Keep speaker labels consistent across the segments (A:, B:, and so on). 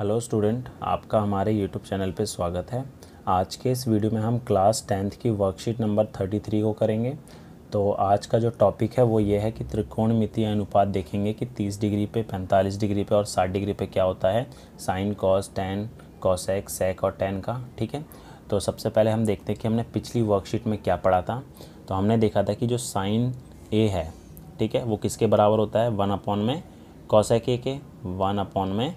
A: Hello student, आपका हमारे YouTube channel पर स्वागत है। आज के इस वीडियो में हम क्लास टेंथ की वर्कशीट नंबर थर्टी थ्री को करेंगे। तो आज का जो टॉपिक है वो ये है कि त्रिकोणमितीय अनुपात देखेंगे कि 30 डिग्री पे 45 डिग्री पे और 60 डिग्री पे क्या होता है। Sine cos tan cosec sec और टेन का, ठीक है? तो सबसे पहले हम देखते हैं कि हमने पिछली वर्कशीट में क्या पढ़ा था। तो हमने देखा था कि जो साइन ए है, ठीक है, वो किसके बराबर होता है? वन अपॉन में कॉसेक ए के, वन अपॉन में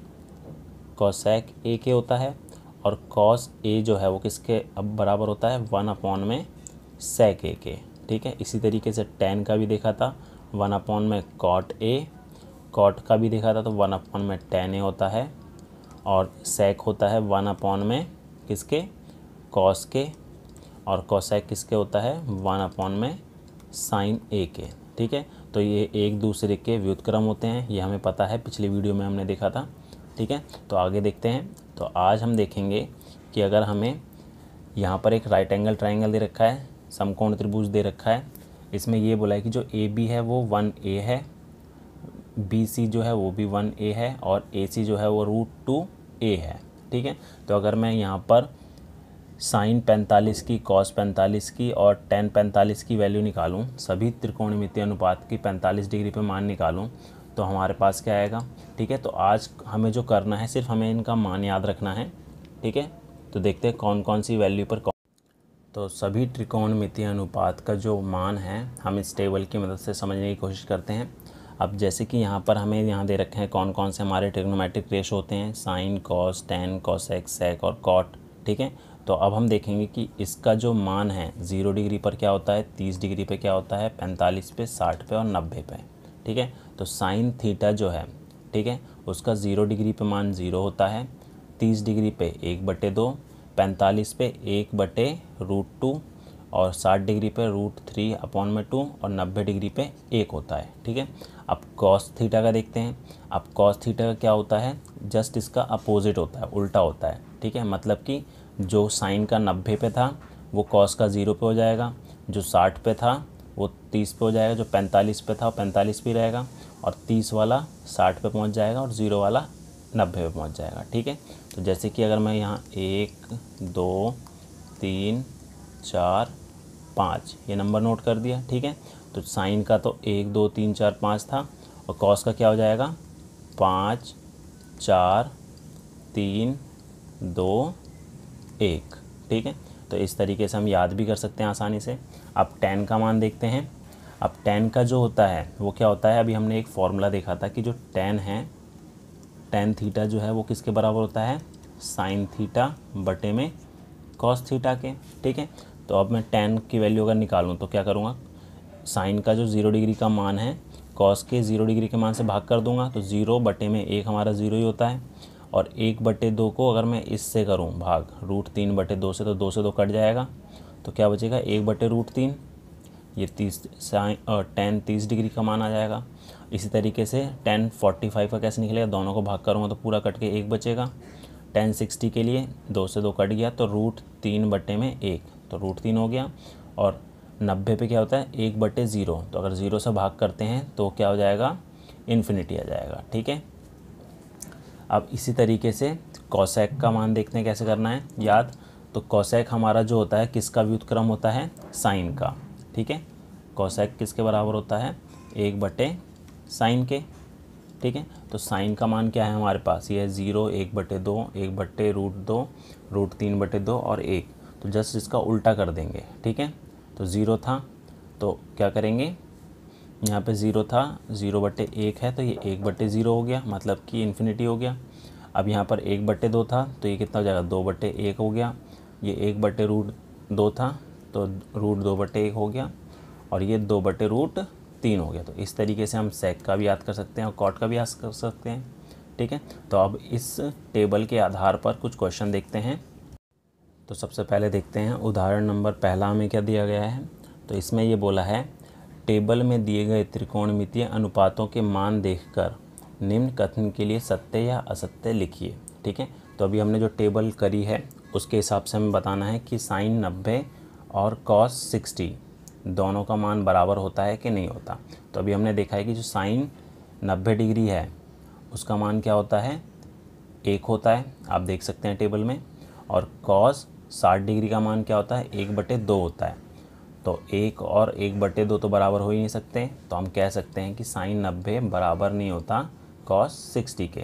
A: कॉसेक ए के होता है और कॉस ए जो है वो किसके अब बराबर होता है? वन अपॉन में सेक ए के ठीक है? इसी तरीके से टेन का भी देखा था। वन अपॉन में कॉट ए कॉट का भी देखा था तो वन अपॉन में टेन ए होता है और सेक होता है वन अपॉन में किसके? कॉस के। और कॉसेक किसके होता है? वन अपॉन में साइन ए के ठीक है? तो ये एक दूसरे के व्युतक्रम होते हैं। ये हमें पता है। पिछली वीडियो में हमने देखा था। ठीक है? तो आगे देखते हैं। तो आज हम देखेंगे कि अगर हमें यहाँ पर एक राइट एंगल ट्राइंगल दे रखा है, समकोण त्रिभुज दे रखा है, इसमें ये बोला है कि जो ए बी है वो वन ए है बी सी जो है वो भी वन ए है और ए सी जो है वो रूट टू ए है, ठीक है? तो अगर मैं यहाँ पर साइन पैंतालीस की कॉस पैंतालीस की और टेन पैंतालीस की वैल्यू निकालूं, सभी त्रिकोणमितीय अनुपात की पैंतालीस डिग्री पे मान निकालूं तो हमारे पास क्या आएगा? ठीक है तो आज हमें जो करना है, सिर्फ़ हमें इनका मान याद रखना है। ठीक है तो देखते हैं कौन कौन सी वैल्यू पर कौन तो सभी त्रिकोणमितीय अनुपात का जो मान है, हम इस टेबल की मदद से समझने की कोशिश करते हैं। अब जैसे कि यहाँ पर हमें यहाँ दे रखे हैं कौन कौन से हमारे ट्रिग्नोमेट्रिक रेश होते हैं sine cos tan cos X sec और कॉट ठीक है तो अब हम देखेंगे कि इसका जो मान है ज़ीरो डिग्री पर क्या होता है, तीस डिग्री पे क्या होता है, पैंतालीस पे, साठ पे और नब्बे पे। ठीक है तो साइन थीटा जो है, ठीक है, उसका ज़ीरो डिग्री पे मान ज़ीरो होता है, तीस डिग्री पे एक बटे दो, पैंतालीस पे एक बटे रूट टू, और साठ डिग्री पे रूट थ्री अपॉन में टू, और नब्बे डिग्री पे एक होता है, ठीक है। अब कॉस थीटा का देखते हैं, अब कॉस थीटा का क्या होता है, जस्ट इसका अपोजिट होता है, उल्टा होता है, ठीक है मतलब कि जो साइन का नब्बे पे था, वो कॉस का ज़ीरो पे हो जाएगा, जो साठ पे था, वो तीस पे हो जाएगा, जो पैंतालीस पे था, वो पैंतालीस पे रहेगा और तीस वाला साठ पे पहुँच जाएगा और ज़ीरो वाला नब्बे पे पहुँच जाएगा, ठीक है? तो जैसे कि अगर मैं यहाँ एक, दो, तीन, चार, पाँच, ये नंबर नोट कर दिया, ठीक है? तो साइन का तो एक, दो, तीन, चार, पाँच था और कॉस का क्या हो जाएगा? पाँच, चार, तीन, दो, एक, ठीक है? तो इस तरीके से हम याद भी कर सकते हैं आसानी से। अब टेन का मान देखते हैं अब टेन का जो होता है, वो क्या होता है? अभी हमने एक फॉर्मूला देखा था कि जो टेन है टेन थीटा जो है, वो किसके बराबर होता है? साइन थीटा बटे में कॉस थीटा के, ठीक है? तो अब मैं टेन की वैल्यू अगर निकालूँ तो क्या करूँगा? साइन का जो ज़ीरो डिग्री का मान है कॉस के ज़ीरो डिग्री के मान से भाग कर दूँगा तो ज़ीरो बटे में एक हमारा ज़ीरो ही होता है। और एक बटे दो को अगर मैं इससे करूँ भाग रूट तीन बटे दो से तो दो से दो कट जाएगा तो क्या बचेगा? एक बटे रूट तीन। ये तीस साइन टेन तीस डिग्री का मान आ जाएगा। इसी तरीके से टेन फोर्टी फाइव का कैसे निकलेगा? दोनों को भाग करूँगा तो पूरा कट के एक बचेगा। टेन सिक्सटी के लिए दो से दो कट गया तो रूट तीन बटे में एक तो रूट तीन हो गया। और नब्बे पे क्या होता है? एक बटे ज़ीरो। तो अगर ज़ीरो से भाग करते हैं तो क्या हो जाएगा? इन्फिनिटी आ जाएगा, ठीक है? अब इसी तरीके से कॉसेक का मान देखते हैं कैसे करना है। याद? तो कॉसेक हमारा जो होता है, किसका व्युतक्रम होता है? साइन का। ठीक है? कॉसेक किसके बराबर होता है? एक बटे साइन के, ठीक है? तो साइन का मान क्या है हमारे पास? ये है ज़ीरो एक बटे दो, एक बटे रूट दो रूट तीन बटे दो और एक। तो जस्ट इसका उल्टा कर देंगे, ठीक है? तो ज़ीरो था तो क्या करेंगे? यहाँ पे ज़ीरो था ज़ीरो बटे एक है तो ये एक बटे ज़ीरो हो गया मतलब कि इन्फिनिटी हो गया। अब यहाँ पर एक बटे दो था तो ये कितना हो जाएगा? दो बटे एक हो गया। ये एक बटे रूट दो था तो रूट दो बटे एक हो गया और ये दो बटे रूट तीन हो गया। तो इस तरीके से हम सेक का भी याद कर सकते हैं और कॉट का भी याद कर सकते हैं, ठीक है? तो अब इस टेबल के आधार पर कुछ क्वेश्चन देखते हैं। तो सबसे पहले देखते हैं, उदाहरण नंबर पहला हमें क्या दिया गया है? तो इसमें ये बोला है टेबल में दिए गए त्रिकोणमितीय अनुपातों के मान देखकर निम्न कथन के लिए सत्य या असत्य लिखिए, ठीक है? तो अभी हमने जो टेबल करी है, उसके हिसाब से हमें बताना है कि साइन नब्बे और कॉस सिक्सटी दोनों का मान बराबर होता है कि नहीं होता? तो अभी हमने देखा है कि जो साइन नब्बे डिग्री है, उसका मान क्या होता है? एक होता है, आप देख सकते हैं टेबल में। और कॉस साठ डिग्री का मान क्या होता है? एक बटे दो होता है। तो एक और एक बटे दो तो बराबर हो ही नहीं सकते। तो हम कह सकते हैं कि साइन नब्बे बराबर नहीं होता कॉस सिक्सटी के।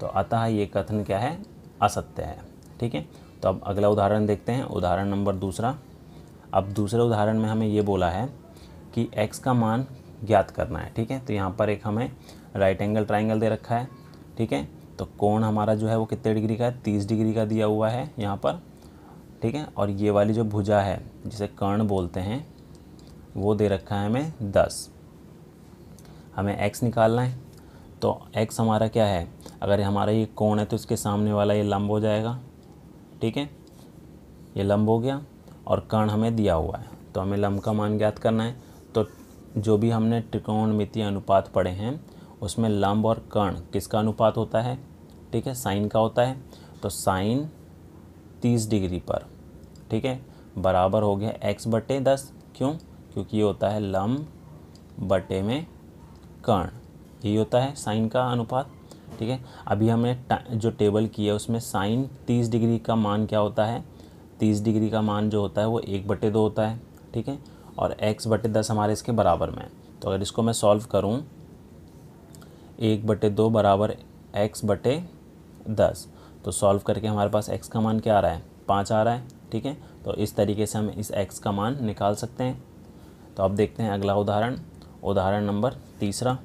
A: तो अतः ये कथन क्या है? असत्य है। ठीक है? तो अब अगला उदाहरण देखते हैं। उदाहरण नंबर दूसरा। अब दूसरे उदाहरण में हमें ये बोला है कि x का मान ज्ञात करना है, ठीक है? तो यहाँ पर एक हमें राइट एंगल ट्राइंगल दे रखा है, ठीक है? तो कोण हमारा जो है वो कितने डिग्री का है? तीस डिग्री का दिया हुआ है यहाँ पर, ठीक है? और ये वाली जो भुजा है, जिसे कर्ण बोलते हैं, वो दे रखा है हमें दस। हमें एक्स निकालना है तो एक्स हमारा क्या है? अगर हमारा ये कोण है तो इसके सामने वाला ये लंब हो जाएगा, ठीक है? ये लंब हो गया और कर्ण हमें दिया हुआ है। तो हमें लंब का मान ज्ञात करना है। तो जो भी हमने त्रिकोणमितीय अनुपात पढ़े हैं, उसमें लंब और कर्ण किसका अनुपात होता है? ठीक है, साइन का होता है। तो साइन तीस डिग्री पर, ठीक है, बराबर हो गया एक्स बटे दस। क्यों? क्योंकि ये होता है लंब बटे में कर्ण यही होता है साइन का अनुपात, ठीक है। अभी हमने जो टेबल की है, उसमें साइन तीस डिग्री का मान क्या होता है? तीस डिग्री का मान जो होता है वो एक बटे दो होता है, ठीक है? और एक्स बटे दस हमारे इसके बराबर में तो अगर इसको मैं सॉल्व करूँ, एक बटे दो बराबर एक्स बटे दस तो सॉल्व करके हमारे पास एक्स का मान क्या आ रहा है? पाँच आ रहा है, ठीक है? तो इस तरीके से हम इस एक्स का मान निकाल सकते हैं। तो अब देखते हैं अगला उदाहरण। उदाहरण नंबर तीसरा।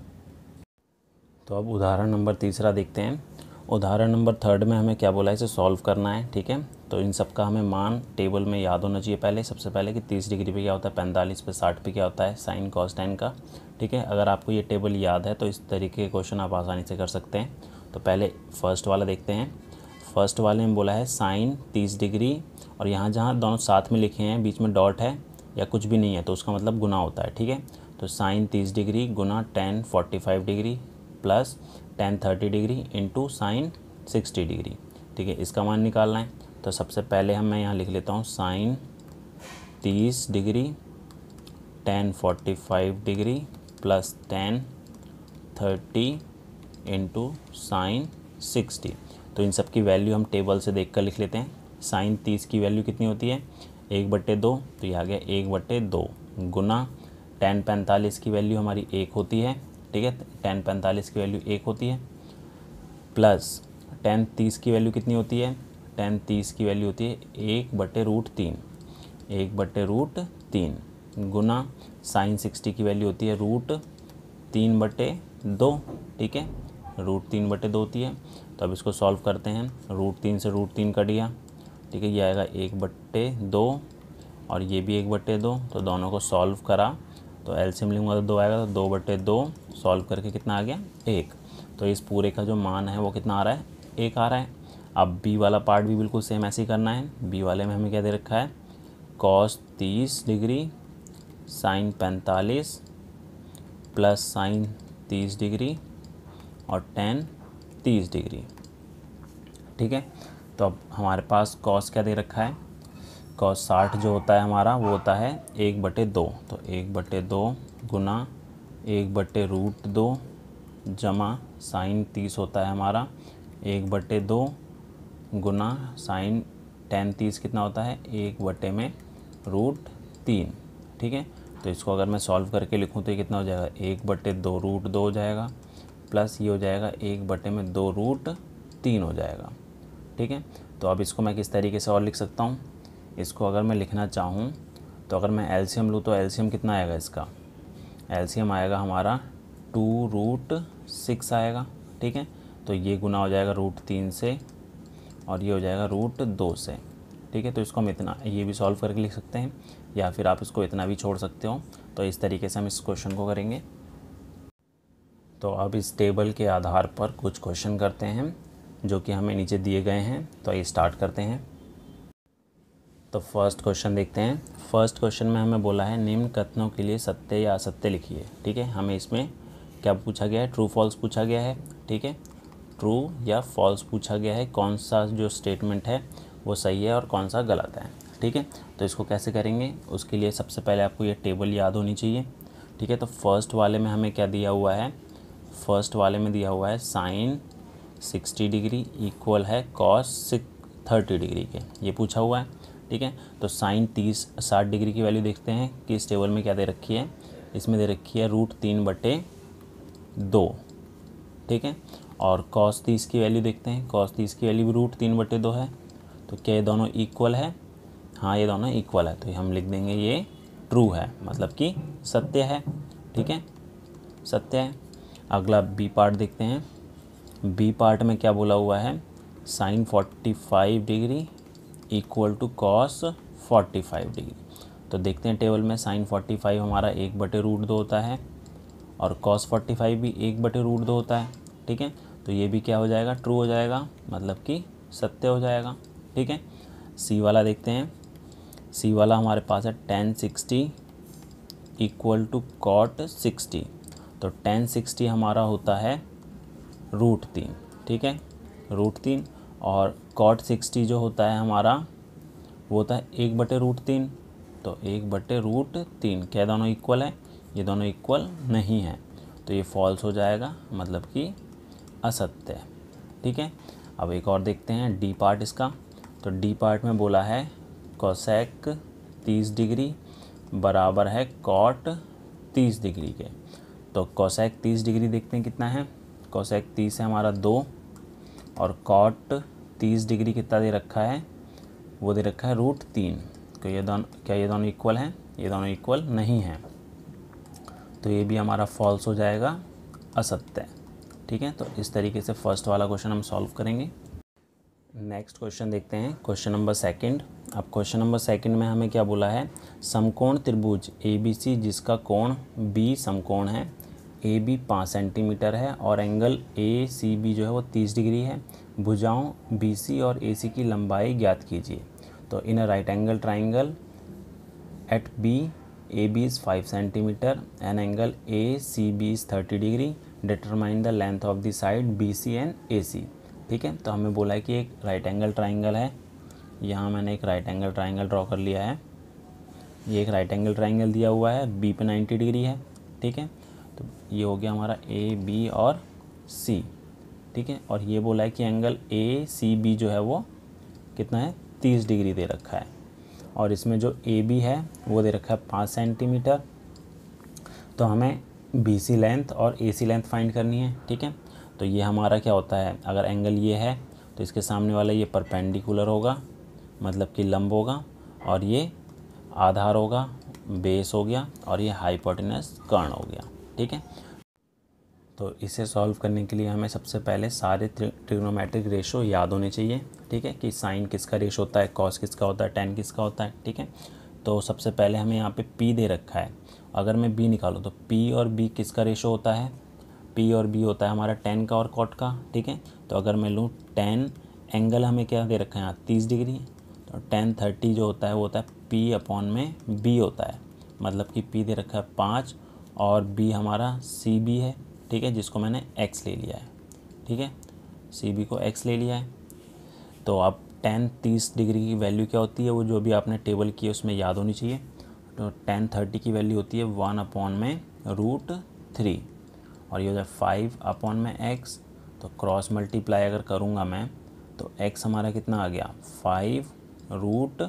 A: तो अब उदाहरण नंबर तीसरा देखते हैं। उदाहरण नंबर थर्ड में हमें क्या बोला है? इसे सॉल्व करना है, ठीक है? तो इन सब का हमें मान टेबल में याद होना चाहिए पहले। सबसे पहले कि तीस डिग्री पे क्या होता है? पैंतालीस पे साठ पे क्या होता है? साइन कॉस टेन का। ठीक है? अगर आपको ये टेबल याद है तो इस तरीके के क्वेश्चन आप आसानी से कर सकते हैं। तो पहले फ़र्स्ट वाला देखते हैं। फ़र्स्ट वाले में बोला है साइन तीस डिग्री और यहाँ जहाँ दोनों साथ में लिखे हैं, बीच में डॉट है या कुछ भी नहीं है तो उसका मतलब गुना होता है। ठीक है? तो साइन तीस डिग्री गुना tan forty five degree plus tan thirty degree into sine sixty degree. ठीक है? इसका मान निकालना है। तो सबसे पहले हम मैं यहाँ लिख लेता हूँ साइन तीस degree tan forty five degree plus tan thirty into sine sixty तो इन सब की वैल्यू हम टेबल से देख कर लिख लेते हैं। साइन तीस की वैल्यू कितनी होती है? एक बट्टे दो तो ये आ गया एक बट्टे दो गुना टेन पैंतालीस की वैल्यू हमारी एक होती है, ठीक है? टेन पैंतालीस की वैल्यू एक होती है प्लस टेन तीस की वैल्यू कितनी होती है? टेन तीस की वैल्यू होती है, एक बटे रूट तीन, एक बटे रूट तीन गुना साइन सिक्सटी की वैल्यू होती है, रूट तीन बटे दो, ठीक है? रूट तीन बटे दो होती है। तो अब इसको सॉल्व करते हैं। रूट तीन से रूट तीन कट गया, ठीक है? ये आएगा एक बट्टे दो और ये भी एक बट्टे दो तो दोनों को सॉल्व करा। तो एल्शियम लूँगा तो दो आएगा तो दो बट्टे दो सॉल्व करके कितना आ गया? एक। तो इस पूरे का जो मान है वो कितना आ रहा है? एक आ रहा है। अब बी वाला पार्ट भी बिल्कुल सेम ऐसे ही करना है। बी वाले में हमें क्या दे रखा है? कॉस तीस डिग्री साइन पैंतालीस प्लस साइन तीस डिग्री और टेन तीस डिग्री। ठीक है? तो अब हमारे पास कॉस क्या दे रखा है? कॉस साठ जो होता है हमारा, वो होता है एक बटे दो। तो एक बटे दो गुना एक बटे रूट दो जमा साइन तीस होता है हमारा, एक बटे दो गुना साइन टेन तीस कितना होता है? एक बटे में रूट तीन, ठीक है? तो इसको अगर मैं सॉल्व करके लिखूँ तो ये कितना हो जाएगा? एक बटे दो रूट दो हो जाएगा प्लस ये हो जाएगा एक बटे में दो रूट तीन हो जाएगा, ठीक है? तो अब इसको मैं किस तरीके से और लिख सकता हूँ? इसको अगर मैं लिखना चाहूँ तो अगर मैं एल्शियम लूँ तो एल्शियम कितना आएगा इसका? एलसीएम आएगा हमारा टू रूट सिक्स आएगा, ठीक है? तो ये गुना हो जाएगा रूट तीन से और ये हो जाएगा रूट दो से, ठीक है? तो इसको हम इतना, ये भी सॉल्व करके लिख सकते हैं, या फिर आप इसको इतना भी छोड़ सकते हो। तो इस तरीके से हम इस क्वेश्चन को करेंगे। तो अब इस टेबल के आधार पर कुछ क्वेश्चन करते हैं, जो कि हमें नीचे दिए गए हैं। तो ये स्टार्ट करते हैं। तो फ़र्स्ट क्वेश्चन देखते हैं। फ़र्स्ट क्वेश्चन में हमें बोला है, निम्न कथनों के लिए सत्य या असत्य लिखिए। ठीक है? हमें इसमें क्या पूछा गया है? ट्रू फॉल्स पूछा गया है, ठीक है? ट्रू या फॉल्स पूछा गया है, कौन सा जो स्टेटमेंट है, वो सही है और कौन सा गलत है, ठीक है? तो इसको कैसे करेंगे? उसके लिए सबसे पहले आपको ये टेबल याद होनी चाहिए, ठीक है? तो फ़र्स्ट वाले में हमें क्या दिया हुआ है? फ़र्स्ट वाले में दिया हुआ है साइन सिक्सटी डिग्री इक्वल है कॉस सिक्स थर्टी डिग्री के, ये पूछा हुआ है, ठीक है? तो साइन तीस साठ डिग्री की वैल्यू देखते हैं कि इस टेबल में क्या दे रखी है? इसमें दे रखी है रूट तीन बटे दो, ठीक है? और कॉस तीस की वैल्यू देखते हैं। कॉस तीस की वैल्यू भी रूट तीन बटे दो है तो क्या ये दोनों इक्वल है? हाँ ये दोनों इक्वल है तो हम लिख देंगे ये ट्रू है मतलब कि सत्य है, ठीक है? सत्य है। अगला बी पार्ट देखते हैं। बी पार्ट में क्या बोला हुआ है? Sine forty five degree equal to cos forty five degree तो देखते हैं टेबल में साइन फोर्टी फाइव हमारा एक बटे रूट दो होता है और कॉस फोर्टी फाइव भी एक बटे रूट दो होता है, ठीक है? तो ये भी क्या हो जाएगा? ट्रू हो जाएगा मतलब कि सत्य हो जाएगा, ठीक है? सी वाला देखते हैं। सी वाला हमारे पास है tan sixty equal to cot sixty तो टेन सिक्सटी हमारा होता है रूट तीन, ठीक है? रूट तीन और कॉट सिक्सटी जो होता है हमारा, वो होता है एक बटे रूट तीन. तो एक बटे रूट तीन, क्या दोनों इक्वल है? ये दोनों इक्वल नहीं है। तो ये फॉल्स हो जाएगा मतलब कि असत्य है। ठीक है? अब एक और देखते हैं डी पार्ट इसका। तो डी पार्ट में बोला है कोसेक तीस डिग्री बराबर है कॉट तीस डिग्री के। तो कोसेक तीस डिग्री देखते हैं कितना है? कोसेक तीस है हमारा दो और कॉट तीस डिग्री कितना दे रखा है? वो दे रखा है रूट तीन। तो ये दोनों, क्या ये दोनों इक्वल हैं? ये दोनों इक्वल नहीं हैं। तो ये भी हमारा फॉल्स हो जाएगा, असत्य ठीक है? तो इस तरीके से फ़र्स्ट वाला क्वेश्चन हम सॉल्व करेंगे। नेक्स्ट क्वेश्चन देखते हैं। क्वेश्चन नंबर सेकंड अब क्वेश्चन नंबर सेकंड में हमें क्या बोला है? समकोण त्रिभुज ए बी सी जिसका कोण बी समकोण है। ए बी पाँच सेंटीमीटर है और एंगल ए सी बी जो है वो तीस डिग्री है। भुजाओं बी सी और ए सी की लंबाई ज्ञात कीजिए। तो in a right angle triangle at B A B is five centimetre and angle A C B is thirty degree determine the length of the side B C and A C ठीक है? तो हमें बोला है कि एक right angle triangle है। यहाँ मैंने एक राइट एंगल ट्राइंगल ड्रॉ कर लिया है। ये एक राइट एंगल ट्राइंगल दिया हुआ है। बी पे नाइन्टी डिग्री है। ठीक है? तो ये हो गया हमारा ए बी और सी ठीक है? और ये बोला है कि एंगल ए सी बी जो है वो कितना है? तीस डिग्री दे रखा है। और इसमें जो ए बी है, वो दे रखा है पाँच सेंटीमीटर तो हमें बी सी लेंथ और ए सी लेंथ फाइंड करनी है, ठीक है? तो ये हमारा क्या होता है? अगर एंगल ये है तो इसके सामने वाला ये परपेंडिकुलर होगा मतलब कि लंब होगा, और ये आधार होगा बेस हो गया, और ये हाइपोटेनस कर्ण हो गया, ठीक है? तो इसे सॉल्व करने के लिए हमें सबसे पहले सारे ट्रिग्नोमेट्रिक रेशो याद होने चाहिए, ठीक है? कि साइन किसका रेशो होता है कॉस किसका होता है टेन किसका होता है, ठीक है? तो सबसे पहले हमें यहाँ पे पी दे रखा है। अगर मैं बी निकालूँ तो पी और बी किसका रेशो होता है? पी और बी होता है हमारा टेन का और कॉट का, ठीक है? तो अगर मैं लूँ टेन एंगल हमें क्या दे रखा है यहाँ? तीस डिग्री। तो टेन थर्टी जो होता है, वो होता है पी अपॉन में बी होता है। मतलब कि पी दे रखा है पाँच और बी हमारा सी बी है, ठीक है? जिसको मैंने एक्स ले लिया है, ठीक है? सी बी को एक्स ले लिया है। तो अब टेन तीस डिग्री की वैल्यू क्या होती है? वो जो भी आपने टेबल की है, उसमें याद होनी चाहिए। टेन थर्टी की वैल्यू होती है वन अपॉन में रूट थ्री। और ये हो जाए फाइव अपॉन में एक्स तो क्रॉस मल्टीप्लाई अगर करूँगा मैं तो एक्स हमारा कितना आ गया? Five root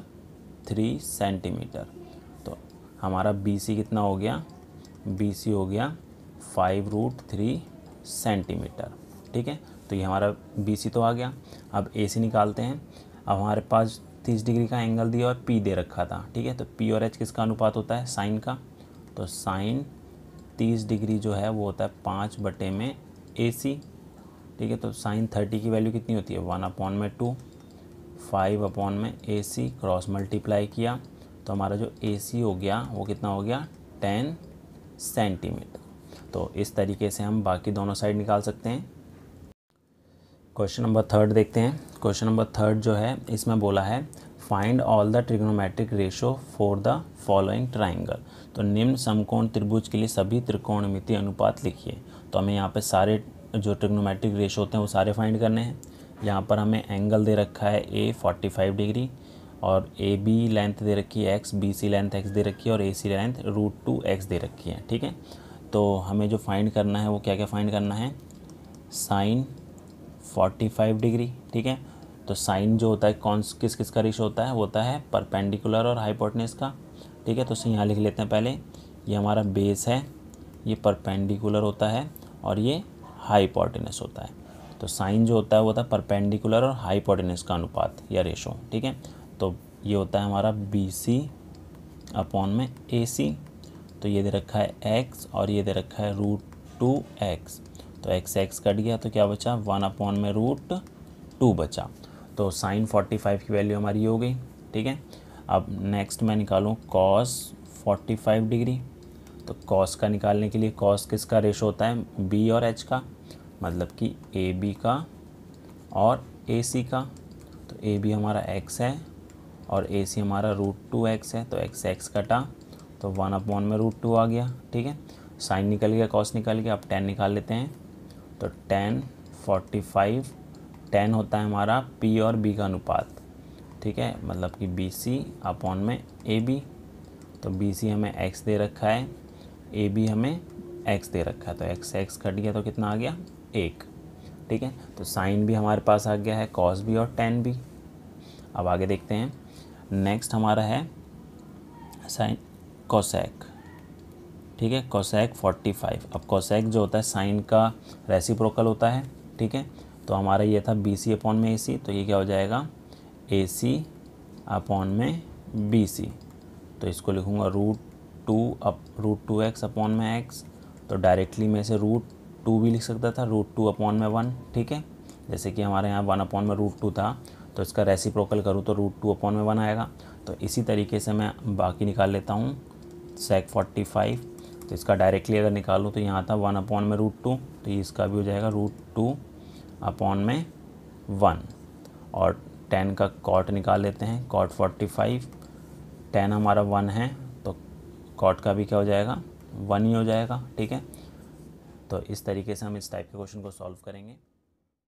A: three centimetre. तो हमारा बी सी कितना हो गया? बी सी हो गया फाइव रूट थ्री सेंटीमीटर। ठीक है? तो ये हमारा बी सी तो आ गया। अब ए सी निकालते हैं। अब हमारे पास तीस डिग्री का एंगल दिया और पी दे रखा था, ठीक है? तो पी और एच किसका अनुपात होता है? साइन का। तो साइन तीस डिग्री जो है, वो होता है पाँच बटे में ए सी ठीक है? तो साइन थर्टी की वैल्यू कितनी होती है? वन अपॉन में टू, फाइव अपॉन में ए सी क्रॉस मल्टीप्लाई किया। तो हमारा जो ए सी हो गया, वो कितना हो गया? Ten centimetre. तो इस तरीके से हम बाकी दोनों साइड निकाल सकते हैं। क्वेश्चन नंबर थर्ड देखते हैं। क्वेश्चन नंबर थर्ड जो है, इसमें बोला है find all the trigonometric ratio for the following triangle तो निम्न समकोण त्रिभुज के लिए सभी त्रिकोणमिति अनुपात लिखिए। तो हमें यहाँ पे सारे जो ट्रिग्नोमेट्रिक रेशो होते हैं, वो सारे फाइंड करने हैं। यहाँ पर हमें एंगल दे रखा है ए 45 डिग्री और ए बी लेंथ दे रखी है X B C length X दे रखी है और A C length root two X दे रखी है, ठीक है? तो हमें जो फाइंड करना है, वो क्या क्या फाइंड करना है? साइन फोर्टी फाइव डिग्री, ठीक है? तो साइन जो होता है, कौन किस किस का रेशो होता है? वो होता है परपेंडिकुलर और हाइपोटनेस का, ठीक है? तो यहाँ लिख लेते हैं पहले। ये हमारा बेस है, ये परपेंडिकुलर होता है और ये हाइपोटेनस होता है। तो साइन जो होता है, वो होता है परपेंडिकुलर और हाइपोटेनस का अनुपात या रेशो ठीक है? तो ये होता है हमारा बी सी अपॉन में ए सी तो ये दे रखा है एक्स और ये दे रखा है रूट टू एक्स तो एक्स एक्स कट गया तो क्या बचा? वन अपॉन में रूट टू बचा। तो साइन फोर्टी फाइव की वैल्यू हमारी हो गई, ठीक है? अब नेक्स्ट मैं निकालूँ कॉस फोर्टी फाइव डिग्री तो कॉस का निकालने के लिए कॉस किसका रेशो होता है? बी और एच का मतलब कि ए बी का और ए सी का। तो ए बी हमारा एक्स है और ए सी हमारा रूट टू एक्स है तो एक्स एक्स कटा तो वन अपॉन में रूट टू आ गया, ठीक है? साइन निकल गया कॉस निकल गया, अब टेन निकाल लेते हैं। तो टेन, फोर्टी फाइव, टेन होता है हमारा पी और बी का अनुपात, ठीक है? मतलब कि बी सी अपॉन में ए बी तो बी सी हमें एक्स दे रखा है, ए बी हमें एक्स दे रखा है तो एक्स एक्स कट गया तो कितना आ गया? एक, ठीक है? तो साइन भी हमारे पास आ गया है कॉस भी और टेन भी। अब आगे देखते हैं। नेक्स्ट हमारा है साइन कोसैक ठीक है? कोसैक 45 अब कोसैक जो होता है साइन का रेसिप्रोकल होता है, ठीक है? तो हमारा ये था बी सी अपॉन में ए सी तो ये क्या हो जाएगा? ए सी अपॉन में बी सी तो इसको लिखूँगा root two up root two X upon में एक्स तो डायरेक्टली मैं इसे रूट टू भी लिख सकता था रूट टू अपॉन में वन ठीक है? जैसे कि हमारे यहाँ वन अपॉन में रूट टू था तो इसका रेसिप्रोकल करूँ तो रूट टू अपॉन में वन आएगा। तो इसी तरीके से मैं बाकी निकाल लेता हूँ सेक फोर्टी फाइव तो इसका डायरेक्टली अगर निकालूँ तो यहाँ था वन अपॉन में रूट टू तो इसका भी हो जाएगा रूट टू अपॉन में वन और टेन का कॉट निकाल लेते हैं कॉट फोर्टी फाइव टेन हमारा वन है तो कॉट का भी क्या हो जाएगा? वन ही हो जाएगा, ठीक है? तो इस तरीके से हम इस टाइप के क्वेश्चन को सॉल्व करेंगे।